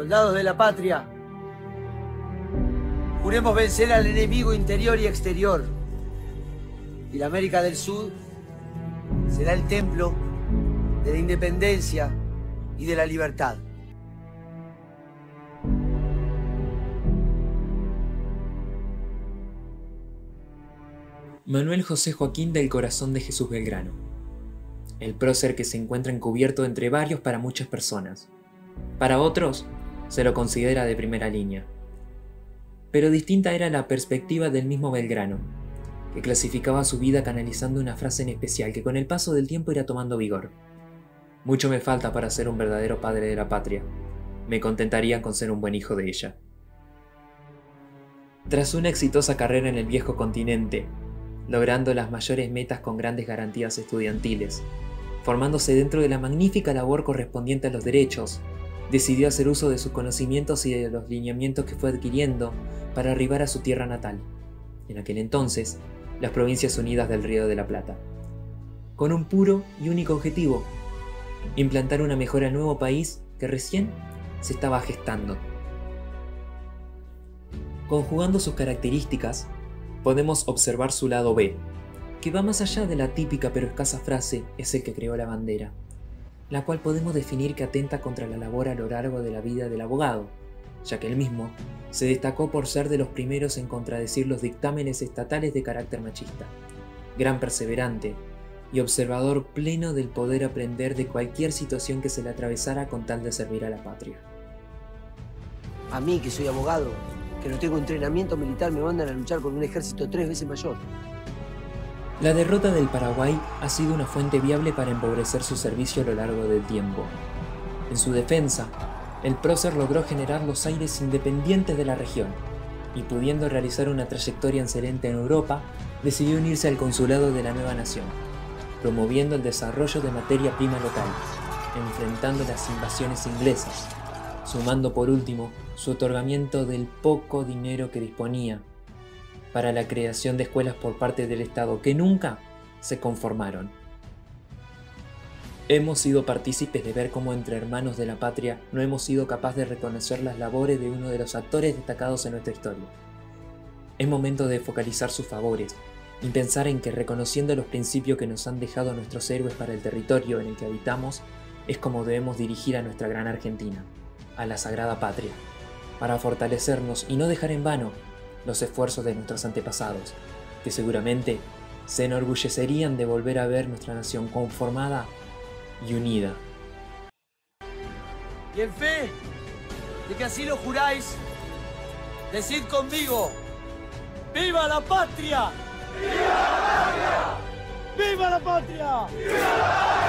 Soldados de la patria, juremos vencer al enemigo interior y exterior. Y la América del Sur será el templo de la independencia y de la libertad. Manuel José Joaquín del Corazón de Jesús Belgrano. El prócer que se encuentra encubierto entre varios para muchas personas. Para otros, se lo considera de primera línea. Pero distinta era la perspectiva del mismo Belgrano, que clasificaba su vida canalizando una frase en especial que con el paso del tiempo irá tomando vigor. Mucho me falta para ser un verdadero padre de la patria. Me contentaría con ser un buen hijo de ella. Tras una exitosa carrera en el viejo continente, logrando las mayores metas con grandes garantías estudiantiles. Formándose dentro de la magnífica labor correspondiente a los derechos, decidió hacer uso de sus conocimientos y de los lineamientos que fue adquiriendo para arribar a su tierra natal, en aquel entonces las Provincias Unidas del Río de la Plata, con un puro y único objetivo, implantar una mejora al nuevo país que recién se estaba gestando. Conjugando sus características, podemos observar su lado B, que va más allá de la típica pero escasa frase es el que creó la bandera, la cual podemos definir que atenta contra la labor a lo largo de la vida del abogado, ya que él mismo se destacó por ser de los primeros en contradecir los dictámenes estatales de carácter machista, gran perseverante y observador pleno del poder aprender de cualquier situación que se le atravesara con tal de servir a la patria. A mí, que soy abogado, que no tengo entrenamiento militar, me mandan a luchar con un ejército tres veces mayor. La derrota del Paraguay ha sido una fuente viable para empobrecer su servicio a lo largo del tiempo. En su defensa, el prócer logró generar los aires independientes de la región y pudiendo realizar una trayectoria excelente en Europa, decidió unirse al consulado de la nueva nación, promoviendo el desarrollo de materia prima local, enfrentando las invasiones inglesas, sumando por último su otorgamiento del poco dinero que disponía para la creación de escuelas por parte del Estado que nunca se conformaron. Hemos sido partícipes de ver cómo entre hermanos de la patria no hemos sido capaces de reconocer las labores de uno de los actores destacados en nuestra historia. Es momento de focalizar sus favores y pensar en que reconociendo los principios que nos han dejado nuestros héroes para el territorio en el que habitamos, es como debemos dirigir a nuestra gran Argentina, a la sagrada patria para fortalecernos y no dejar en vano los esfuerzos de nuestros antepasados, que seguramente se enorgullecerían de volver a ver nuestra nación conformada y unida. Y en fe de que así lo juráis, decid conmigo, ¡Viva la patria! ¡Viva la patria! ¡Viva la patria! ¡Viva la patria!